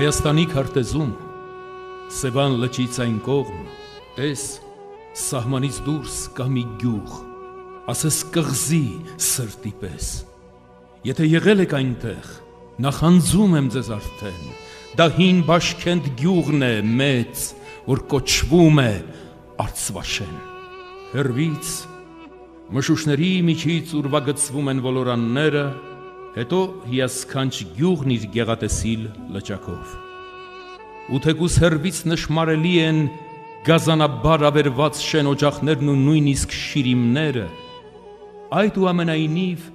Հայաստանի քարտեզում Սևան լճից այն կողմ տես սահմանից դուրս կա մի գյուղ ասես կղզի սրտի պես Եթե եղել եք այնտեղ նախանձում եմ ձեզ արդեն դա հին Բաշքենտ գյուղն է մեծ որ կոչվում է Արցվաշեն հերվից մշուշների միջից ուրվագծվում են ոլորանները հետո հիասքանչ գյուղն իր գեղատեսիլ լճակով։ Ու թեկուս հերվից նշմարելի են գազանաբար ավերված շեն օջախներն ու նույնիսկ շիրիմները, այդ ու ամենայնիվ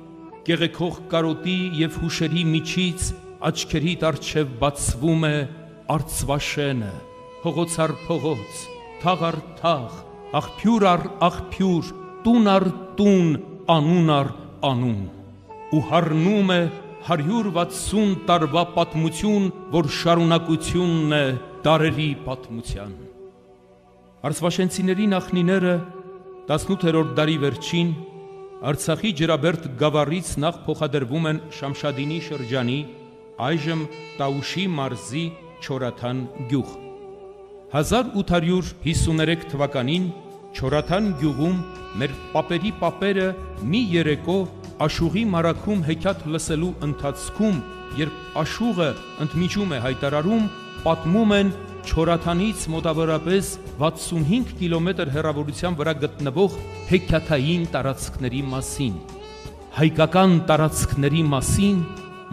կեղեքող կարոտի եւ հուշերի միջից աչքերի տարջև բացվում է արծվաշենը, փողոց առ փողոց, թաղ առ թաղ, աղբյուր առ աղբյուր, տուն առ տուն, անուն առ անուն ու հառնում է 160 տարվա պատմություն, որ շարունակությունն է դարերի պատմության։ Արցվաշենցիների նախնիները 18-րդ դարի վերջին Արցախի ջրաբերդ գավառից նախ փոխադրվում են Շամշադինի շրջանի, այժմ Տաուշի մարզի Չորաթան գյուղ։ 1853 թվականին Չորաթան գյուղում մեր պապերի պապերը մի երեկո աշուղի մարակում հեքիաթ լսելու ընթացքում, երբ աշուղը ընդմիջում է հայտարարում, պատմում են Չորաթանից մոտավորապես 65 կիլոմետր հեռավորության վրա գտնվող հեքիաթային տարածքների մասին։ Հայկական տարածքների մասին,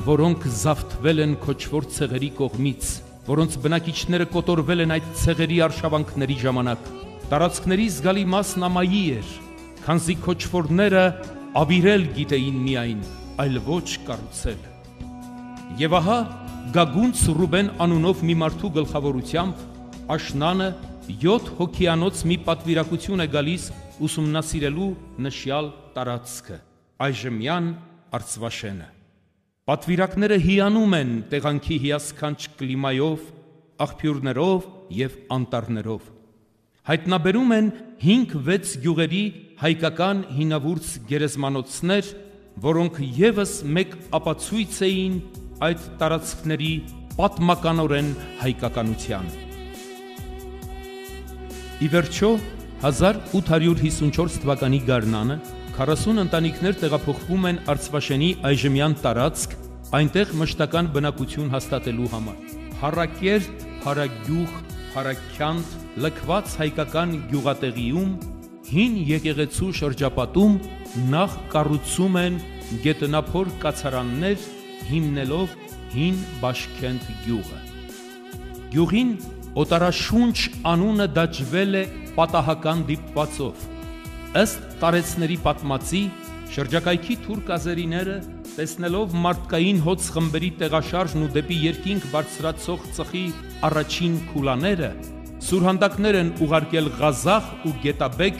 որոնք զավթվել են քոչվոր ցեղերի կողմից, որոնց բնակիչները կոտորվել են այդ ցեղերի արշավանքների ժամանակ։ Տարածքների զգալի մասն ամայի էր, քանզի քոչվորները ավիրել գիտեին միայն, այլ ոչ կառուցել։ Եվ ահա Գագունց Ռուբեն անունով մի մարդու գլխավորությամբ աշնանը 7 հոգիանոց մի պատվիրակություն է գալիս ուսումնասիրելու նշյալ տարածքը, այժմյան Արցվաշենը։ Պատվիրակները հիանում են տեղանքի հիասքանչ կլիմայով, աղբյուրներով եւ անտառներով հայտնաբերում են 5-6 գյուղերի հայկական հինավուրց գերեզմանոցներ, որոնք եւս մեկ ապացույց էին այդ տարածքների պատմականորեն հայկականության։ Ի վերջո 1854 թվականի գարնանը 40 ընտանիքներ տեղափոխվում են Արցվաշենի այժմյան տարածք, այնտեղ մշտական բնակություն հաստատելու համար։ Հարակերտ, Հարագյուղ, Հարաքյանտ լքված հայկական գյուղատեղիում հին եկեղեցու շրջապատում նախ կառուցում են գետնափոր կացարաններ հիմնելով հին Բաշքենտ գյուղը։ Գյուղին օտարաշունչ անունը դաջվել է պատահական դիպվածով։ Ըստ տարեցների պատմածի շրջակայքի թուրք ազերիները տեսնելով մարդկային հոց խմբերի տեղաշարժն ու դեպի երկինք բարձրացող ծխի առաջին քուլաները Սուրհանդակներ են ուղարկել Ղազախ ու Գետաբեկ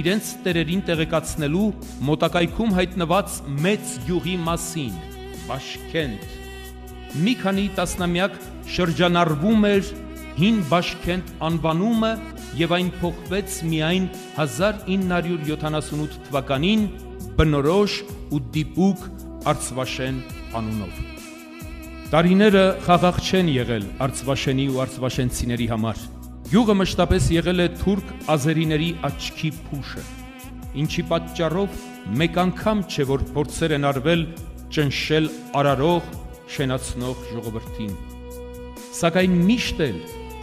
իրենց տերերին տեղեկացնելու մոտակայքում հայտնված մեծ գյուղի մասին՝ Բաշքենտ։ Մի քանի տասնամյակ շրջանառվում էր հին Բաշքենտ անվանումը եւ այն փոխվեց միայն 1978 թվականին բնորոշ ու դիպուկ Արցվաշեն անունով։ Տարիները խաղաղ չեն եղել Արցվաշենի ու արցվաշենցիների համար։ Գյուղը մշտապես եղել է թուրք ազերիների աչքի փուշը, ինչի պատճառով մեկ անգամ չէ որ փորձեր են արվել ճնշել արարող, շենացնող ժողովրդին։ Սակայն միշտ էլ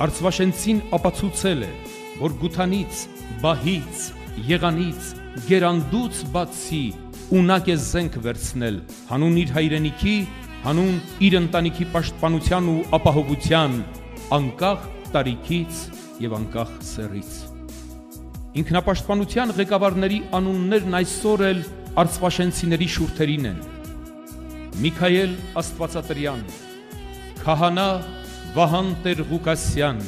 Արցվաշենցին ապացուցել է, որ գութանից, բահից, եղանից, գերանդուց բացի ունակ է զենք վերցնել հանուն իր հայրենիքի, հանուն իր ընտանիքի պաշտպանության ու ապահովության, անկախ տարիքից եւ անկախ սեռից։ Ինքնապաշտպանության ղեկավարների անուններն այսօր էլ արցվաշենցիների շուրթերին են։ Միքայել Աստվածատրյան, Քահանա Վահան Տեր Ղուկասյան,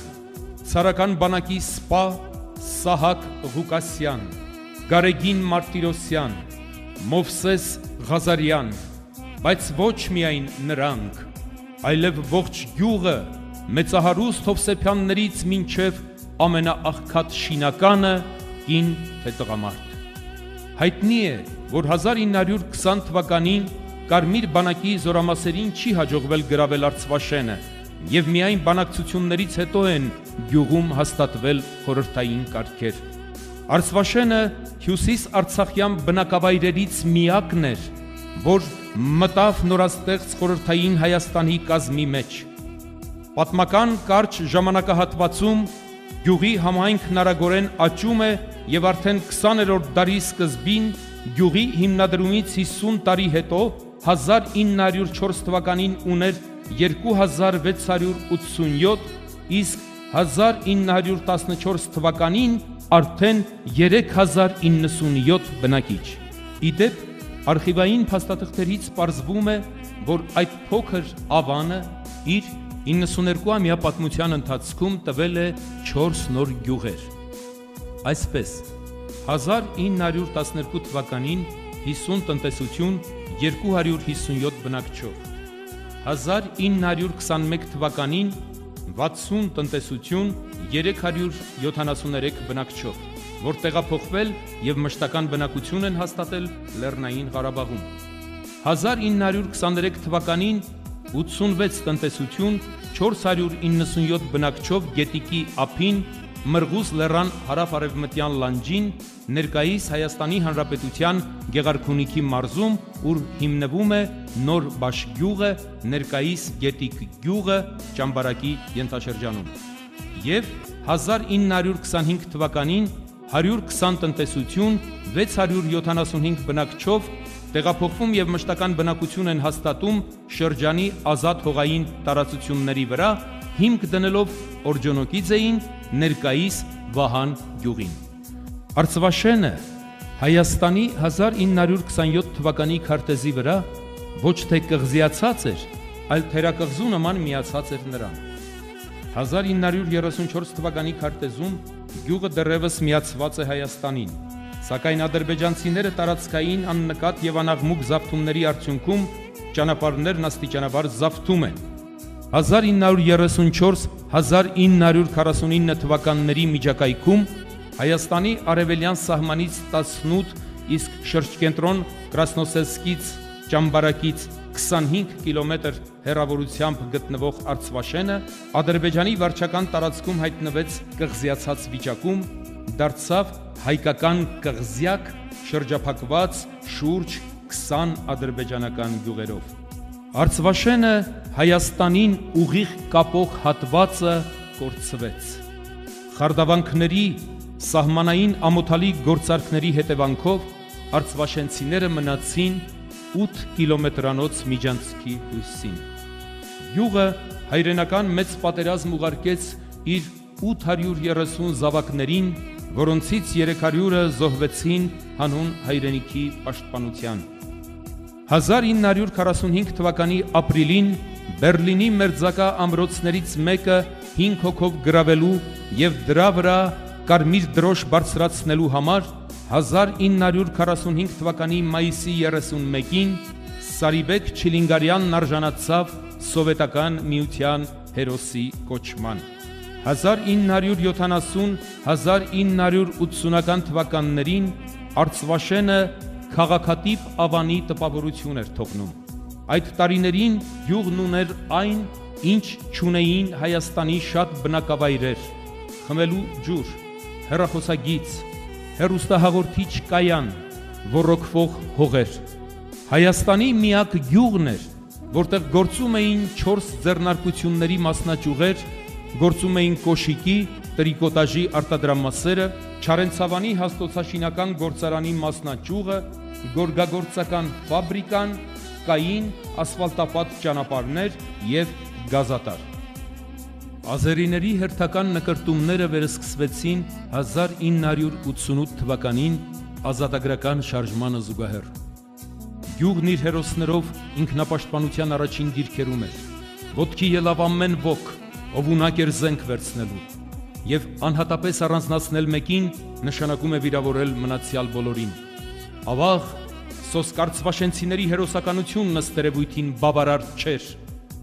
Սարական բանակի սպա Սահակ Ղուկասյան, Գարեգին Մարտիրոսյան, Մովսես Ղազարյան, բայց ոչ միայն նրանք, այլև ողջ գյուղը մեծահարուստ Հովսեփյաններից մինչև ամենաաղքատ շինականը կին թե տղամարդ։ Հայտնի է, որ 1920 թվականին Կարմիր բանակի զորամասերին չի հաջողվել գրավել Արցվաշենը, եւ միայն բանակցություններից հետո են գյուղում հաստատվել խորհրդային կարգեր։ Արցվաշենը հյուսիս Արցախյան բնակավայրերից միակն էր, որ մտավ նորաստեղծ խորհրդային Հայաստանի կազմի մեջ։ Պատմական կարճ ժամանակահատվածում գյուղի համայնք հնարագորեն աճում է եւ արդեն 20-րդ դարի սկզբին գյուղի հիմնադրումից 50 տարի հետո 1904 թվականին ուներ 2687, իսկ 1914 թվականին արդեն 3097 բնակիչ։ Իդեպ արխիվային փաստաթղթերից պարզվում է, որ այդ փոքր ավանը իր 92-ամյա պատմության ընթացքում տվել է 4 նոր գյուղեր։ Այսպես 1912 թվականին 50 տնտեսություն 257 բնակչով 1921 թվականին 60 տնտեսություն 373 բնակչով, որ տեղափոխվել եւ մշտական բնակություն են հաստատել Լեռնային Ղարաբաղում։ 1923 թվականին 86 տնտեսություն 497 բնակչով Գետիկի ափին Մրգուս լեռան հարավ-արևմտյան լանջին ներկայիս Հայաստանի Հանրապետության Գեղարքունիքի մարզում, ուր հիմնվում է Նոր Բաշգյուղը, ներկայիս Գետիկ գյուղը Ճամբարակի ենթաշրջանում։ Եվ 1925 թվականին 120 տնտեսություն 675 բնակչով տեղափոխվում եւ մշտական բնակություն են հաստատում շրջանի ազատ հողային տարածությունների վրա, հիմք դնելով Օրջոնոկիձեին ներկայիս Վահան գյուղին։ Արցվաշենը Հայաստանի 1927 թվականի քարտեզի վրա ոչ թե կղզիացած էր, այլ թերակղզու նման միացած էր նրան։ 1934 թվականի քարտեզում գյուղը դեռևս միացված է Հայաստանին, սակայն ադրբեջանցիները տարածքային աննկատ եւ անաղմուկ զավթումների արդյունքում ճանապարհներն աստիճանաբար զավթում են 1944-1949 թվականների միջակայքում Հայաստանի արևելյան սահմանից 18, իսկ շրջկենտրոն Կրասնոսելսկից Ճամբարակից 25 կիլոմետր հեռավորությամբ գտնվող Արցվաշենը Ադրբեջանի վարչական տարածքում հայտնվեց կղզիացած վիճակում, դարձավ հայկական կղզիակ շրջափակված շուրջ 20 ադրբեջանական գյուղերով։ Արցվաշենը Հայաստանին ուղիղ կապող հատվածը կորցվեց։ Խարդավանքների սահմանային ամոթալի գործարքների հետևանքով արցվաշենցիները մնացին 8 կիլոմետրանոց միջանցքի հույսին։ Յուղը հայրենական մեծ պատերազմ ուղարկեց իր 830 զավակներին, որոնցից 300-ը զոհվեցին հանուն հայրենիքի պաշտպանության։ 1945 թվականի ապրիլին Բերլինի մերձակա ամրոցներից մեկը 5 հոգով գրավելու եւ դրա վրա կարմիր դրոշ բարձրացնելու համար 1945 թվականի մայիսի 31-ին Սարիբեկ Չիլինգարյանն արժանացավ սովետական միության հերոսի կոչման։ 1970-1980-ական թվականներին Արցվաշենը քաղաքատիպ ավանի տպավորություն էր թողնում։ Այդ տարիներին յուղն ուներ այն, ինչ ճունեին Հայաստանի շատ բնակավայրեր՝ խմելու ջուր, հերախոսագից, հերուստահաղորդիչ կայան, ռոռոկվող հողեր։ Հայաստանի միակ գյուղն էր, որտեղ գործում էին 4 ձեռնարկությունների մասնաճյուղեր, գործում էին կոշիկի, տրիկոտաժի արտադրամասերը, Չարենցավանի հաստոցաշինական գործարանի մասնաճյուղը, գորգագործական ֆաբրիկան, կային ասֆալտապատ ճանապարհներ եւ գազատար։ Ազերիների հերթական նկարտումները վերսկսվեցին 1988 թվականին ազատագրական շարժմանը զուգահեռ։ Գյուղն իր հերոսներով ինքնապաշտպանության առաջին դիրքերում էր։ Ոտքի ելավ ամեն ոգ, ով ունակ էր զենք վերցնելու, եւ անհատապես առանձնացնել մեկին նշանակում է վիրավորել մնացյալ բոլորին։ Ավաղ Սոսկարծվաշենցիների հերոսականությունն ըստ երևույթին բավարար չէր,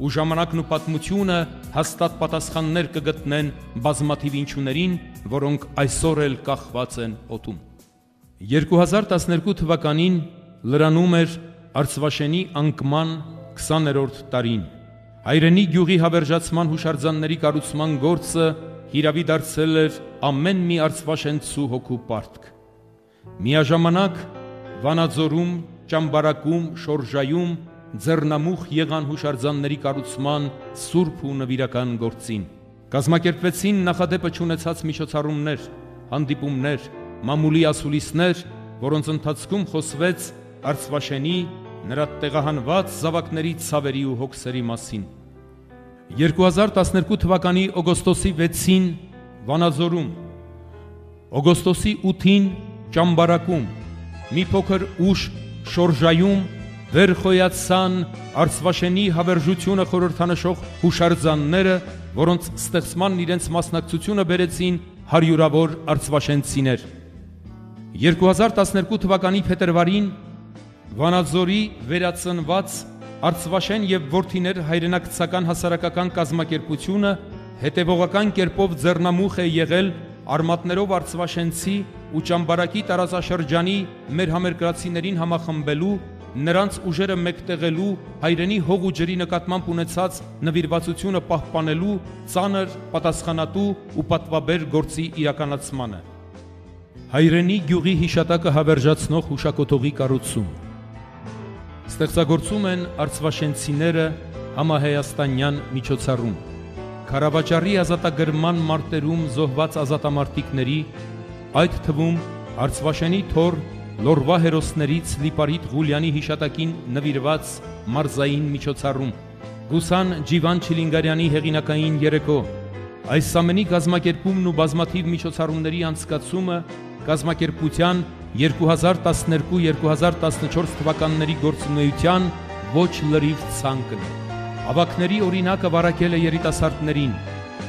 ու ժամանակն ու պատմությունը հաստատ պատասխաններ կգտնեն բազմաթիվ ինչուներին, որոնք այսօր էլ կախված են օտում։ 2012 թվականին լրանում էր Արցվաշենի անկման 20-րդ տարին։ Հայրենի գյուղի հավերժացման հուշարձանների կառուցման գործը հիրավի դարձել էր ամեն մի արծվաշենցու հոգու պարտք։ Միաժամանակ Վանաձորում, Ճամբարակում, Շորժայում ձեռնամուխ եղան հուշարձանների կառուցման սուրբ ու նվիրական գործին։ Կազմակերպվեցին նախադեպը ճանաչած միջոցառումներ, հանդիպումներ, մամուլի ասուլիսներ, որոնց ընթացքում խոսվեց Արցվաշենի նրա տեղահանված զավակների ցավերի ու հոգսերի մասին։ 2012 թվականի օգոստոսի 6-ին Վանաձորում, օգոստոսի 8-ին Ճամբարակում, մի փոքր ուշ Շորժայում վեր խոյացան Արցվաշենի հավերժությունը խորհրդանշող հուշարձանները, որոնց ստեղծման իրենց մասնակցությունը բերեցին հարյուրավոր արցվաշենցիներ։ 2012 թվականի փետրվարին Վանաձորի վերածնված Արցվաշեն եւ Որթիներ հայրենակցական հասարակական կազմակերպությունը հետևողական կերպով ձեռնամուխ է եղել արմատներով Արցվաշենցի ու Ճամբարակի տարածաշրջանի մեր համերկրացիներին համախմբելու նրանց ուժերը մեկտեղելու, հայրենի հող ու ջրի նկատմամբ ունեցած նվիրվածությունը պահպանելու ծանր, պատասխանատու ու պատվաբեր գործի իրականացմանը։ Հայրենի գյուղի հիշատակը հավերժացնող հուշակոթողի կառուցում։ Ստեղծագործում են արցվաշենցիները համահայաստանյան միջոցառում։ Խարավաճարի ազատագրման մարտերում զոհված ազատամարտիկների, այդ թվում Արցվաշենի թոր Լորվա հերոսներից Լիպարիտ Ղուլյանի հիշատակին նվիրված մարզային միջոցառում։ Գուսան Ջիվան Չիլինգարյանի հեղինակային երեկո։ Այս ամենի գազམ་ակերպումն ու բազմաթիվ միջոցառումների անցկացումը գազམ་ակերպության 2012-2014 թվականների գործունեության ոչ լրիվ ցանկն է։ Ավակների օրինակը վարակել է երիտասարդներին,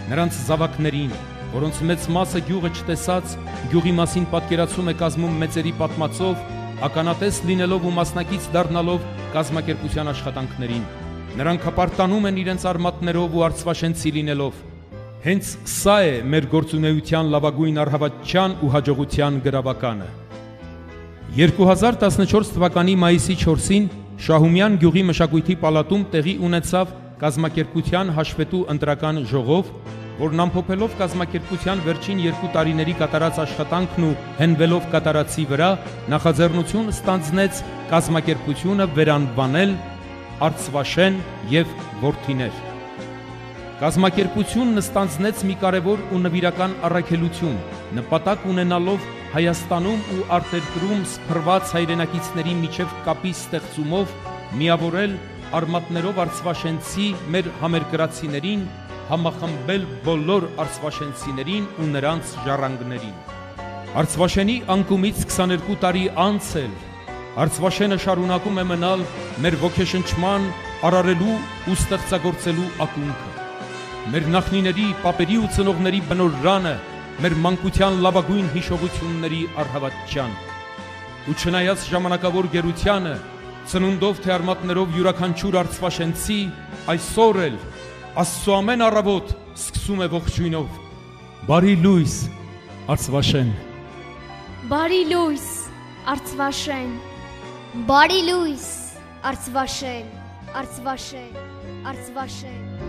նրանց զավակներին, որոնց մեծ մասը գյուղը չտեսած, գյուղի մասին պատկերացում է կազմում մեծերի պատմածով, ականատես լինելով ու մասնակից դառնալով կազմակերպության աշխատանքներին։ Նրանք հպարտանում են իրենց արմատներով ու արծվաշենցի լինելով։ Հենց սա է մեր գործունեության լավագույն առհավատչյան ու հաջողության գրավականը։ 2014 թվականի մայիսի 4-ին Շահումյան գյուղի մշակույթի պալատում տեղի ունեցավ կազմակերպության հաշվետու ընտրական ժողով, որն ամփոփելով կազմակերպության վերջին երկու տարիների կատարած աշխատանքն ու հենվելով կատարածի վրա, նախաձեռնություն ստանձնեց կազմակերպությունը վերանվանել Արցվաշեն եւ Որթիներ։ Կազմակերպությունն ստանձնեց մի կարևոր ու նվիրական առաքելություն, նպատակ ունենալով Հայաստանում ու արտերկրում սփռված հայրենակիցների միջև կապի ստեղծումով միավորել արմատներով արցվաշենցի մեր համերկրացիներին համախմբել բոլոր արցվաշենցիներին ու նրանց ժառանգներին։ Արցվաշենի անկումից 22 տարի անց էլ Արցվաշենը շարունակում է մնալ մեր ոգեշնչման, արարելու ու ստեղծագործելու ակունքը։ Մեր նախնիների, պապերի ու ծնողների բնորրանը, մեր մանկության լավագույն հիշողությունների արհավատչյան։ Ու չնայած ժամանակավոր գերությանը, ծնունդով թե արմատներով յուրաքանչյուր արցվաշենցի այսօր էլ Աստծո ամեն առավոտ սկսում է ողջույնով։ Բարի լույս, Արցվաշեն։ Բարի լույս, Արցվաշեն։ Բարի լույս, Արցվաշեն, Արցվաշեն, Արցվաշեն։